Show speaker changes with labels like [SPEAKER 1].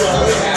[SPEAKER 1] Yes.